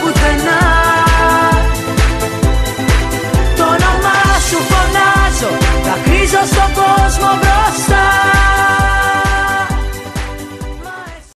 πουθενά. Το όνομά σου φωνάζω Θα κρίζω στον κόσμο μπροστά.